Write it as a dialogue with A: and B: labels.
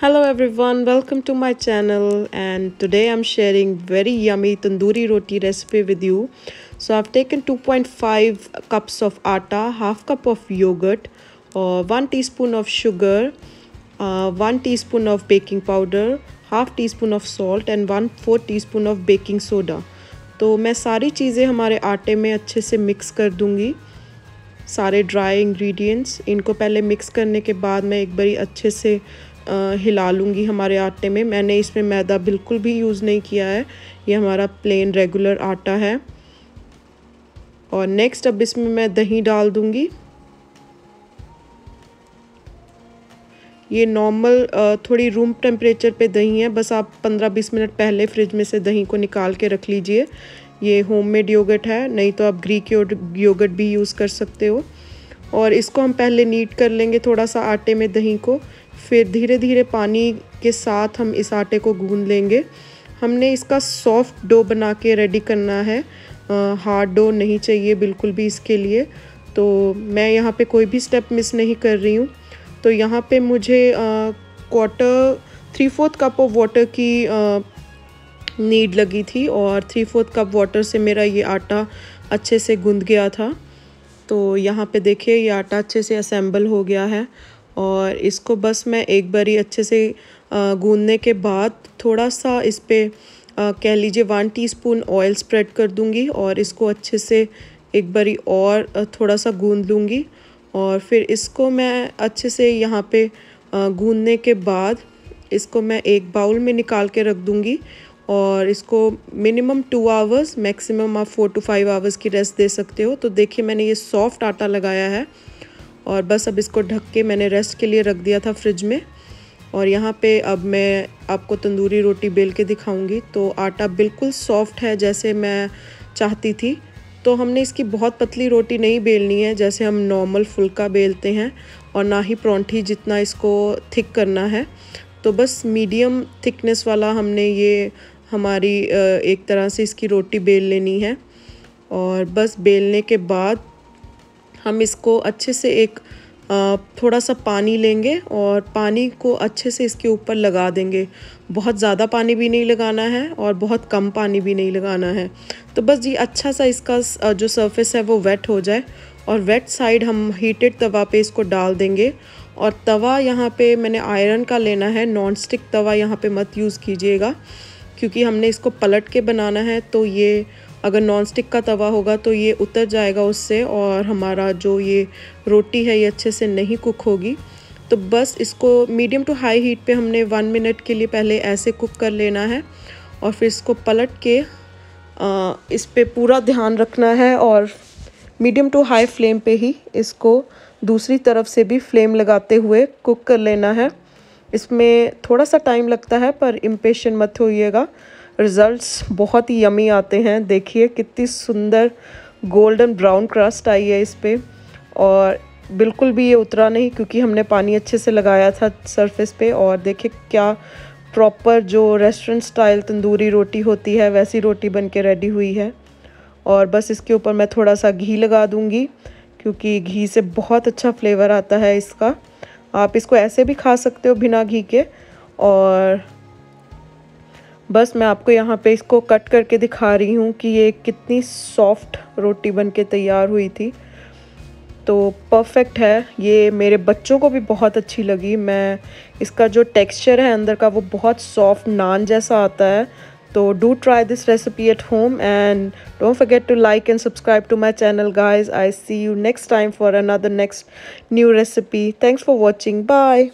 A: hello everyone welcome to my channel and today i'm sharing very yummy tandoori roti recipe with you so i've taken 2.5 cups of atta half cup of yogurt or uh, 1 teaspoon of sugar uh, 1 teaspoon of baking powder spoon of salt and one four teaspoon of baking soda तो मैं सारी चीज़ें हमारे आटे में अच्छे से mix कर दूँगी सारे ड्राई इंग्रेडिएंट्स इनको पहले मिक्स करने के बाद मैं एक बारी अच्छे से आ, हिला लूँगी हमारे आटे में। मैंने इसमें मैदा बिल्कुल भी यूज़ नहीं किया है। ये हमारा प्लेन रेगुलर आटा है। और नेक्स्ट अब इसमें मैं दही डाल दूँगी। ये नॉर्मल थोड़ी रूम टेम्परेचर पे दही है। बस आप 15-20 मिनट पहले फ्रिज में से दही को निकाल के रख लीजिए। ये होममेड योगर्ट है। नहीं तो आप ग्रीक योगर्ट भी यूज़ कर सकते हो। और इसको हम पहले नीट कर लेंगे थोड़ा सा आटे में दही को। फिर धीरे धीरे पानी के साथ हम इस आटे को गूंद लेंगे। हमने इसका सॉफ्ट डो बना के रेडी करना है। हार्ड डो नहीं चाहिए बिल्कुल भी इसके लिए। तो मैं यहाँ पे कोई भी स्टेप मिस नहीं कर रही हूँ। तो यहाँ पे मुझे quarter three fourth cup of water की नीड लगी थी और थ्री फोर्थ कप वाटर से मेरा ये आटा अच्छे से गूंद गया था। तो यहाँ पे देखिए ये आटा अच्छे से असेंबल हो गया है। और इसको बस मैं एक बारी अच्छे से गूंदने के बाद थोड़ा सा इस पर कह लीजिए वन टीस्पून ऑयल स्प्रेड कर दूँगी और इसको अच्छे से एक बारी और थोड़ा सा गूंद लूँगी। और फिर इसको मैं अच्छे से यहाँ पे गूंदने के बाद इसको मैं एक बाउल में निकाल के रख दूँगी और इसको मिनिमम टू आवर्स मैक्सिमम आप फोर टू फाइव आवर्स की रेस्ट दे सकते हो। तो देखिए मैंने ये सॉफ्ट आटा लगाया है। और बस अब इसको ढक के मैंने रेस्ट के लिए रख दिया था फ्रिज में। और यहाँ पे अब मैं आपको तंदूरी रोटी बेल के दिखाऊँगी। तो आटा बिल्कुल सॉफ्ट है जैसे मैं चाहती थी। तो हमने इसकी बहुत पतली रोटी नहीं बेलनी है, जैसे हम नॉर्मल फुल्का बेलते हैं और ना ही परौंठी जितना इसको थिक करना है। तो बस मीडियम थिकनेस वाला हमने ये हमारी एक तरह से इसकी रोटी बेल लेनी है। और बस बेलने के बाद हम इसको अच्छे से एक थोड़ा सा पानी लेंगे और पानी को अच्छे से इसके ऊपर लगा देंगे। बहुत ज़्यादा पानी भी नहीं लगाना है और बहुत कम पानी भी नहीं लगाना है। तो बस ये अच्छा सा इसका जो सरफेस है वो वेट हो जाए और वेट साइड हम हीटेड तवा पे इसको डाल देंगे और तवा यहाँ पे मैंने आयरन का लेना है नॉन स्टिक तवा यहाँ पे मत यूज़ कीजिएगा क्योंकि हमने इसको पलट के बनाना है तो ये अगर नॉन स्टिक का तवा होगा तो ये उतर जाएगा उससे और हमारा जो ये रोटी है ये अच्छे से नहीं कुक होगी। तो बस इसको मीडियम टू हाई हीट पे हमने वन मिनट के लिए पहले ऐसे कुक कर लेना है और फिर इसको पलट के आ, इस पर पूरा ध्यान रखना है और मीडियम टू हाई फ्लेम पे ही इसको दूसरी तरफ़ से भी फ्लेम लगाते हुए कुक कर लेना है। इसमें थोड़ा सा टाइम लगता है पर इम्पेशन मत होइएगा। रिज़ल्ट्स बहुत ही यमी आते हैं। देखिए कितनी सुंदर गोल्डन ब्राउन क्रस्ट आई है इस पर और बिल्कुल भी ये उतरा नहीं क्योंकि हमने पानी अच्छे से लगाया था सरफेस पे और देखिए क्या प्रॉपर जो रेस्टोरेंट स्टाइल तंदूरी रोटी होती है, वैसी रोटी बन के रेडी हुई है। और बस इसके ऊपर मैं थोड़ा सा घी लगा दूँगी क्योंकि घी से बहुत अच्छा फ्लेवर आता है इसका। आप इसको ऐसे भी खा सकते हो बिना घी के और बस मैं आपको यहाँ पे इसको कट करके दिखा रही हूँ कि ये कितनी सॉफ्ट रोटी बन के तैयार हुई थी। तो परफेक्ट है, ये मेरे बच्चों को भी बहुत अच्छी लगी। मैं इसका जो टेक्सचर है अंदर का वो बहुत सॉफ्ट नान जैसा आता है। तो do try this recipe at home and don't forget to like and subscribe to my channel guys I see you next time for another next new recipe. Thanks for watching. Bye.